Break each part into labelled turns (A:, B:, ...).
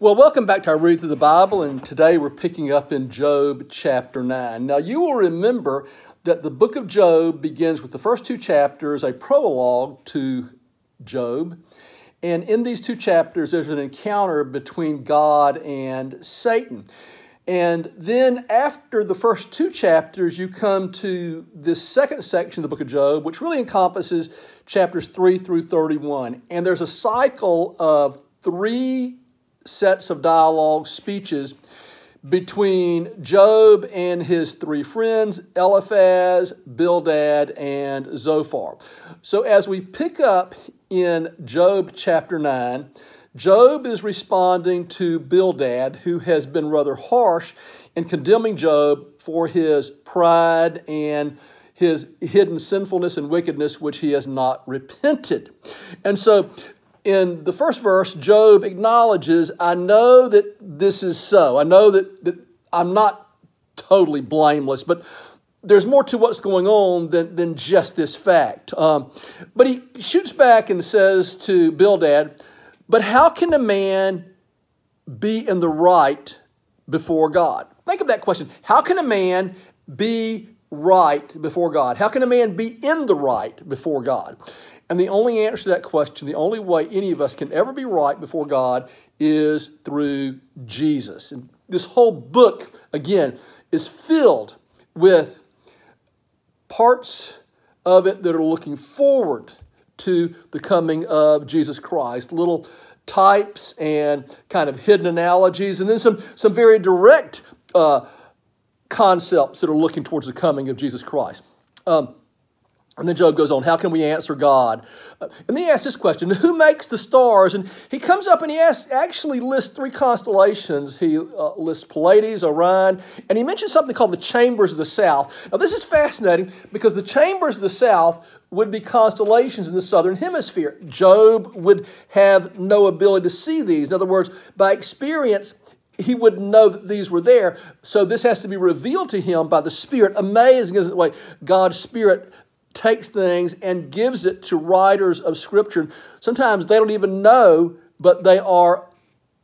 A: Well, welcome back to our read through the Bible, and today we're picking up in Job chapter 9. Now, you will remember that the book of Job begins with the first two chapters, a prologue to Job. And in these two chapters, there's an encounter between God and Satan. And then after the first two chapters, you come to this second section of the book of Job, which really encompasses chapters 3 through 31. And there's a cycle of three sets of dialogue speeches between Job and his three friends, Eliphaz, Bildad, and Zophar. So as we pick up in Job chapter 9, Job is responding to Bildad, who has been rather harsh in condemning Job for his pride and his hidden sinfulness and wickedness, which he has not repented. And so in the first verse, Job acknowledges, I know that this is so. I know that, that I'm not totally blameless, but there's more to what's going on than, than just this fact. Um, but he shoots back and says to Bildad, But how can a man be in the right before God? Think of that question. How can a man be right before God? How can a man be in the right before God? And the only answer to that question, the only way any of us can ever be right before God is through Jesus. And this whole book, again, is filled with parts of it that are looking forward to the coming of Jesus Christ. Little types and kind of hidden analogies, and then some, some very direct uh, concepts that are looking towards the coming of Jesus Christ. Um, and then Job goes on, how can we answer God? Uh, and then he asks this question, who makes the stars? And he comes up and he asks, actually lists three constellations. He uh, lists Pleiades, Orion, and he mentions something called the chambers of the south. Now this is fascinating because the chambers of the south would be constellations in the southern hemisphere. Job would have no ability to see these. In other words, by experience, he would know that these were there. So this has to be revealed to him by the Spirit. Amazing, isn't it? Way God's Spirit takes things and gives it to writers of Scripture. Sometimes they don't even know, but they are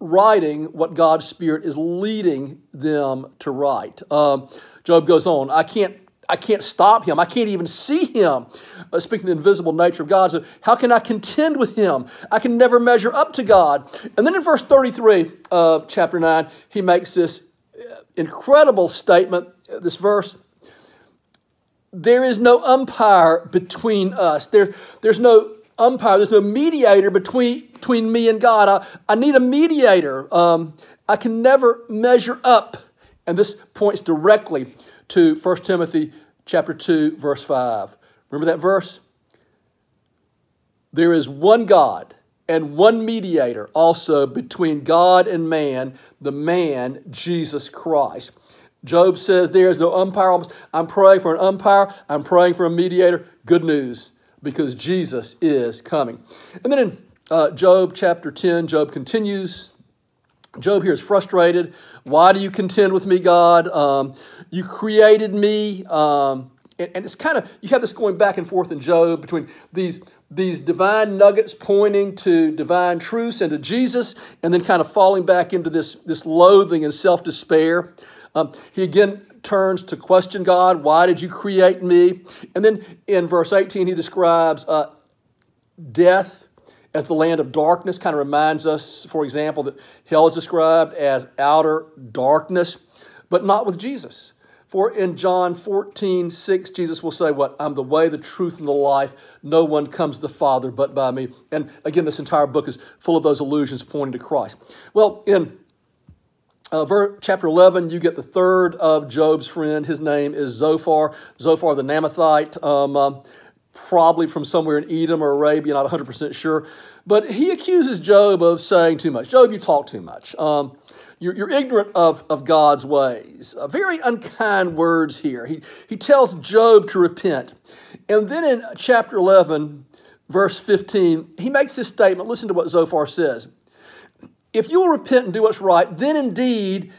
A: writing what God's Spirit is leading them to write. Um, Job goes on, I can't. I can't stop him. I can't even see him. Uh, speaking the invisible nature of God, so how can I contend with him? I can never measure up to God. And then in verse 33 of chapter 9, he makes this uh, incredible statement. This verse there is no umpire between us. There, there's no umpire, there's no mediator between, between me and God. I, I need a mediator. Um, I can never measure up. And this points directly to 1 Timothy chapter 2, verse 5. Remember that verse? There is one God and one mediator also between God and man, the man Jesus Christ. Job says there is no umpire. I'm praying for an umpire. I'm praying for a mediator. Good news, because Jesus is coming. And then in uh, Job chapter 10, Job continues. Job here is frustrated. Why do you contend with me, God? Um, you created me. Um, and, and it's kind of, you have this going back and forth in Job between these, these divine nuggets pointing to divine truths and to Jesus, and then kind of falling back into this, this loathing and self despair. Um, he again turns to question God, why did you create me? And then in verse 18, he describes uh, death as the land of darkness, kind of reminds us, for example, that hell is described as outer darkness, but not with Jesus. For in John 14, 6, Jesus will say, What? I'm the way, the truth, and the life. No one comes to the Father but by me. And again, this entire book is full of those allusions pointing to Christ. Well, in uh, chapter 11, you get the third of Job's friend. His name is Zophar, Zophar the Naamathite, um, uh, probably from somewhere in Edom or Arabia, not 100% sure. But he accuses Job of saying too much. Job, you talk too much. Um, you're, you're, ignorant of, of God's ways. Uh, very unkind words here. He, he tells Job to repent. And then in chapter 11, verse 15, he makes this statement. Listen to what Zophar says. If you will repent and do what's right, then indeed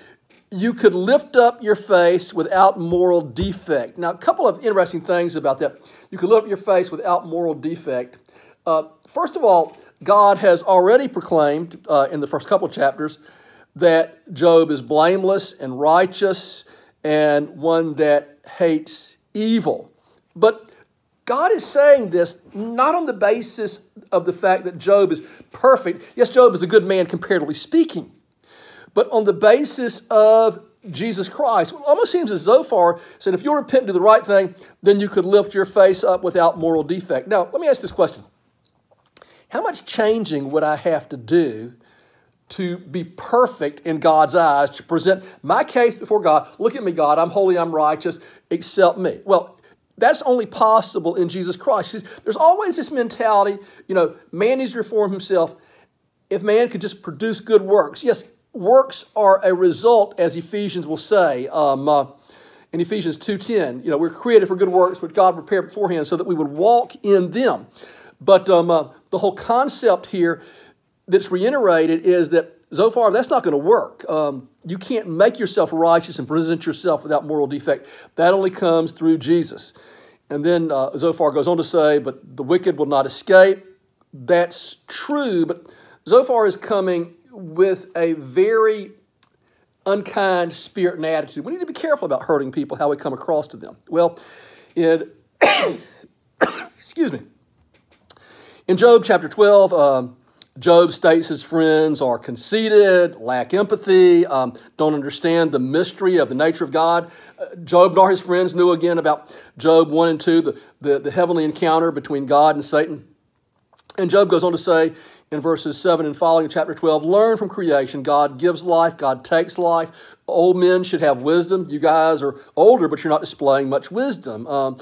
A: you could lift up your face without moral defect. Now, a couple of interesting things about that. You could lift up your face without moral defect. Uh, first of all, God has already proclaimed uh, in the first couple chapters that Job is blameless and righteous and one that hates evil. But God is saying this not on the basis of the fact that Job is perfect. Yes, Job is a good man comparatively speaking, but on the basis of Jesus Christ. It almost seems as Zophar said, if you repent and do the right thing, then you could lift your face up without moral defect. Now, let me ask this question How much changing would I have to do to be perfect in God's eyes, to present my case before God? Look at me, God, I'm holy, I'm righteous, accept me. Well, that's only possible in Jesus Christ. There's always this mentality, you know, man needs to reform himself. If man could just produce good works, yes, works are a result, as Ephesians will say. Um, uh, in Ephesians 2.10, you know, we're created for good works which God prepared beforehand so that we would walk in them. But um, uh, the whole concept here that's reiterated is that Zophar, that's not going to work. Um, you can't make yourself righteous and present yourself without moral defect. That only comes through Jesus. And then uh, Zophar goes on to say, but the wicked will not escape. That's true, but Zophar is coming with a very unkind spirit and attitude. We need to be careful about hurting people, how we come across to them. Well, in, excuse me, in Job chapter 12, um, Job states his friends are conceited, lack empathy, um, don't understand the mystery of the nature of God. Uh, Job nor his friends knew again about Job 1 and 2, the, the, the heavenly encounter between God and Satan. And Job goes on to say in verses 7 and following chapter 12 learn from creation. God gives life, God takes life. Old men should have wisdom. You guys are older, but you're not displaying much wisdom. Um,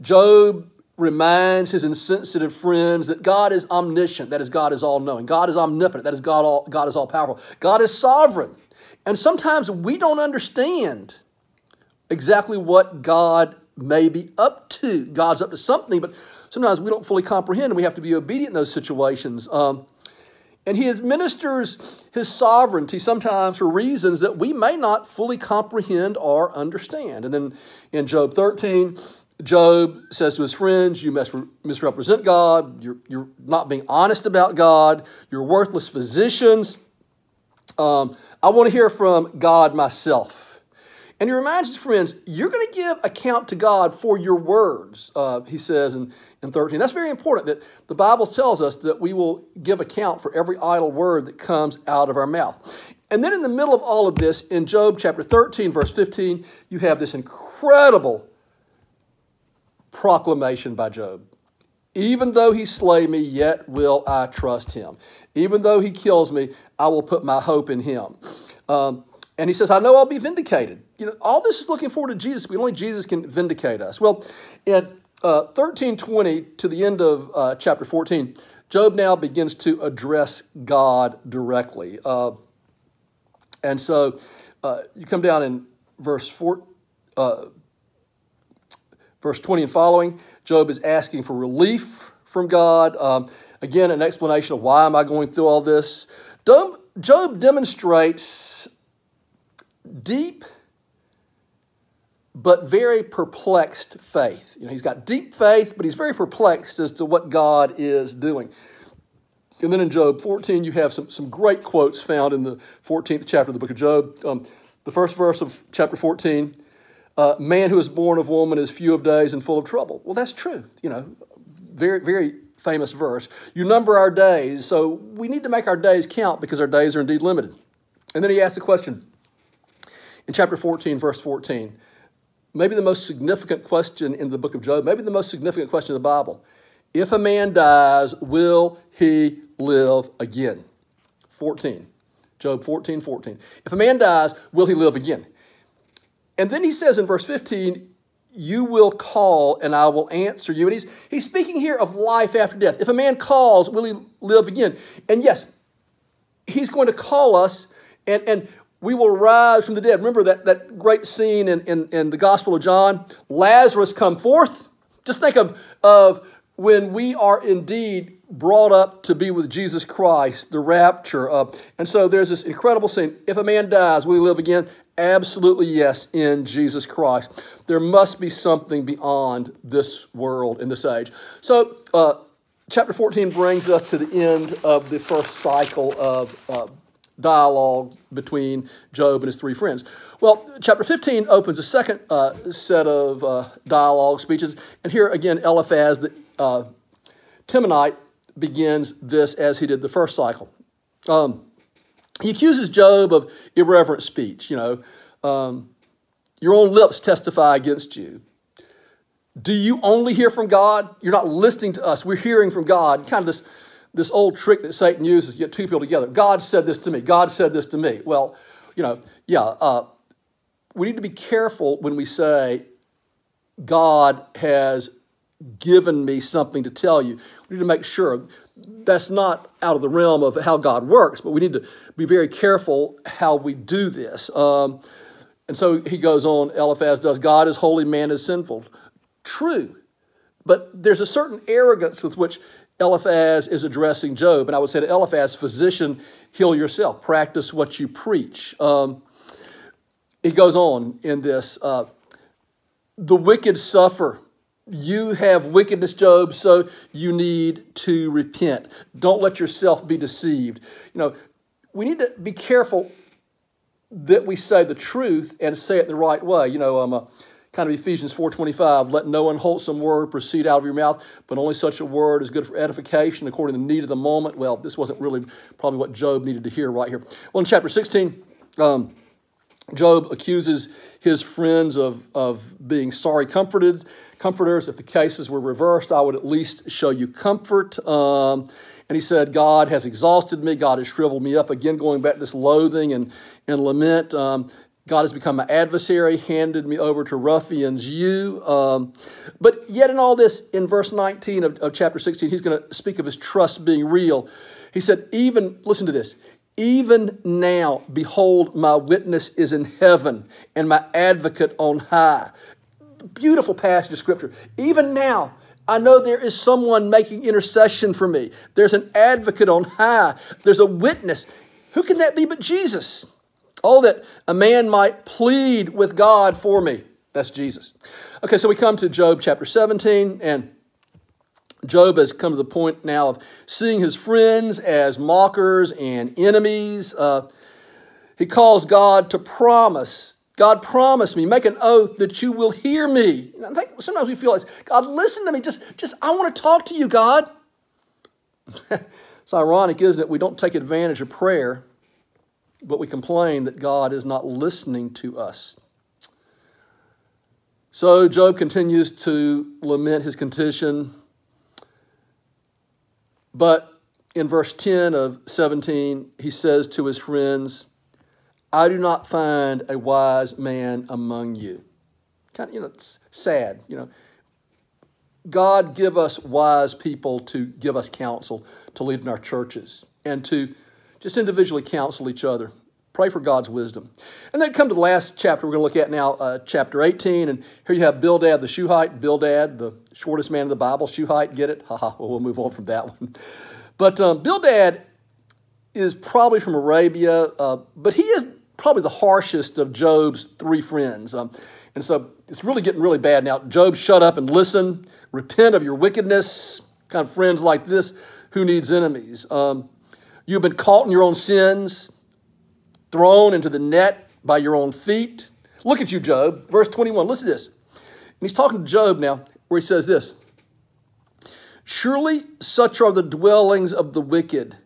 A: Job reminds his insensitive friends that God is omniscient, that is, God is all knowing. God is omnipotent, that is, God, all, God is all powerful. God is sovereign. And sometimes we don't understand exactly what God may be up to. God's up to something, but sometimes we don't fully comprehend and we have to be obedient in those situations. Um, and he administers his sovereignty sometimes for reasons that we may not fully comprehend or understand. And then in Job 13, Job says to his friends, You misrepresent God. You're, you're not being honest about God. You're worthless physicians. Um, I want to hear from God myself. And he reminds his friends, You're going to give account to God for your words, uh, he says in and 13. That's very important that the Bible tells us that we will give account for every idle word that comes out of our mouth. And then in the middle of all of this, in Job chapter 13, verse 15, you have this incredible proclamation by Job. Even though he slay me, yet will I trust him. Even though he kills me, I will put my hope in him. Um, and he says, I know I'll be vindicated. You know, all this is looking forward to Jesus, but only Jesus can vindicate us. Well, in uh, 1320 to the end of uh, chapter 14, Job now begins to address God directly. Uh, and so uh, you come down in verse 4, uh, verse 20 and following. Job is asking for relief from God. Um, again, an explanation of why am I going through all this. Job, demonstrates deep but very perplexed faith. You know, he's got deep faith, but he's very perplexed as to what God is doing. And then in Job 14, you have some, some great quotes found in the 14th chapter of the book of Job. Um, the first verse of chapter 14 uh, Man who is born of woman is few of days and full of trouble. Well, that's true. You know, very, very famous verse. You number our days, so we need to make our days count because our days are indeed limited. And then he asks the question in chapter 14, verse 14 maybe the most significant question in the book of Job, maybe the most significant question in the Bible. If a man dies, will he live again? 14. Job 14, 14. If a man dies, will he live again? And then he says in verse 15, You will call and I will answer you. And he's, he's speaking here of life after death. If a man calls, will he live again? And yes, he's going to call us. And, and we will rise from the dead. Remember that, that great scene in, in, in the Gospel of John? Lazarus come forth. Just think of, of when we are indeed brought up to be with Jesus Christ, the rapture. Uh, and so there's this incredible scene. If a man dies, will he live again? Absolutely yes, in Jesus Christ. There must be something beyond this world in this age. So uh, chapter 14 brings us to the end of the first cycle of uh, dialogue between Job and his three friends. Well, chapter 15 opens a second uh, set of uh, dialogue speeches, and here again, Eliphaz, the uh, Temanite, begins this as he did the first cycle. Um, he accuses Job of irreverent speech. You know, um, your own lips testify against you. Do you only hear from God? You're not listening to us. We're hearing from God. Kind of this, this old trick that Satan uses to get two people together. God said this to me. God said this to me. Well, you know, yeah, uh, we need to be careful when we say God has given me something to tell you. We need to make sure that's not out of the realm of how God works, but we need to be very careful how we do this. Um, and so he goes on, Eliphaz does, God is holy, man is sinful true. But there's a certain arrogance with which Eliphaz is addressing Job. And I would say to Eliphaz, physician, heal yourself, practice what you preach. Um, he goes on in this uh, the wicked suffer. You have wickedness, Job, so you need to repent. Don't let yourself be deceived. You know, we need to be careful that we say the truth and say it the right way. You know, um, uh, kind of Ephesians 4.25, let no unwholesome word proceed out of your mouth, but only such a word is good for edification according to the need of the moment. Well, this wasn't really probably what Job needed to hear right here. Well, in chapter 16, um, Job accuses his friends of, of being sorry comforted, comforters. If the cases were reversed, I would at least show you comfort. Um, and he said, God has exhausted me. God has shriveled me up. Again, going back to this loathing and, and lament. Um, God has become my adversary, handed me over to ruffians, you. Um, but yet, in all this, in verse 19 of, of chapter 16, he's going to speak of his trust being real. He said, even, listen to this, even now, behold, my witness is in heaven and my advocate on high. Beautiful passage of scripture. Even now, I know there is someone making intercession for me. There's an advocate on high. There's a witness. Who can that be but Jesus? Oh, that a man might plead with God for me. That's Jesus. Okay, so we come to Job chapter 17, and Job has come to the point now of seeing his friends as mockers and enemies. Uh, he calls God to promise. God, promise me, make an oath that you will hear me. I think sometimes we feel like, God, listen to me. Just, just I want to talk to you, God. it's ironic, isn't it? We don't take advantage of prayer but we complain that God is not listening to us. So Job continues to lament his condition, but in verse 10 of 17, he says to his friends, I do not find a wise man among you. Kind of, you know, it's sad, you know. God give us wise people to give us counsel to lead in our churches and to just individually counsel each other. Pray for God's wisdom. And then come to the last chapter we're going to look at now, uh, chapter 18. And here you have Bildad the Shuhite. Bildad, the shortest man in the Bible. Shuhite, get it? Haha, well, we'll move on from that one. But um, Bildad is probably from Arabia, uh, but he is probably the harshest of Job's three friends. Um, and so it's really getting really bad now. Job, shut up and listen. Repent of your wickedness. Kind of friends like this, who needs enemies? Um, You've been caught in your own sins, thrown into the net by your own feet. Look at you, Job. Verse 21. Listen to this. And he's talking to Job now, where he says this Surely such are the dwellings of the wicked,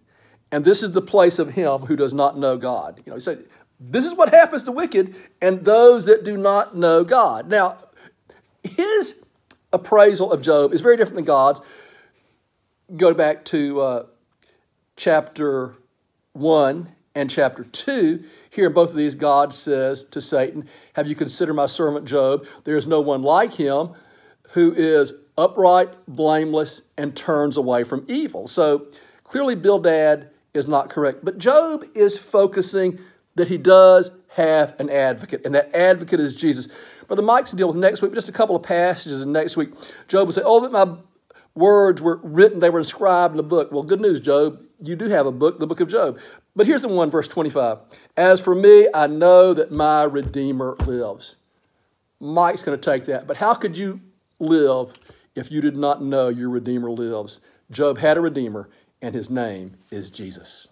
A: and this is the place of him who does not know God. You know, he said, This is what happens to wicked and those that do not know God. Now, his appraisal of Job is very different than God's. Go back to uh, chapter 1 and chapter 2, here in both of these, God says to Satan, Have you considered my servant Job? There is no one like him who is upright, blameless, and turns away from evil. So clearly, Bildad is not correct. But Job is focusing that he does have an advocate, and that advocate is Jesus. Brother Mike's deal with next week, just a couple of passages, in next week, Job will say, Oh, that my words were written, they were inscribed in the book. Well, good news, Job you do have a book, the book of Job. But here's the one, verse 25. As for me, I know that my Redeemer lives. Mike's going to take that. But how could you live if you did not know your Redeemer lives? Job had a Redeemer, and his name is Jesus.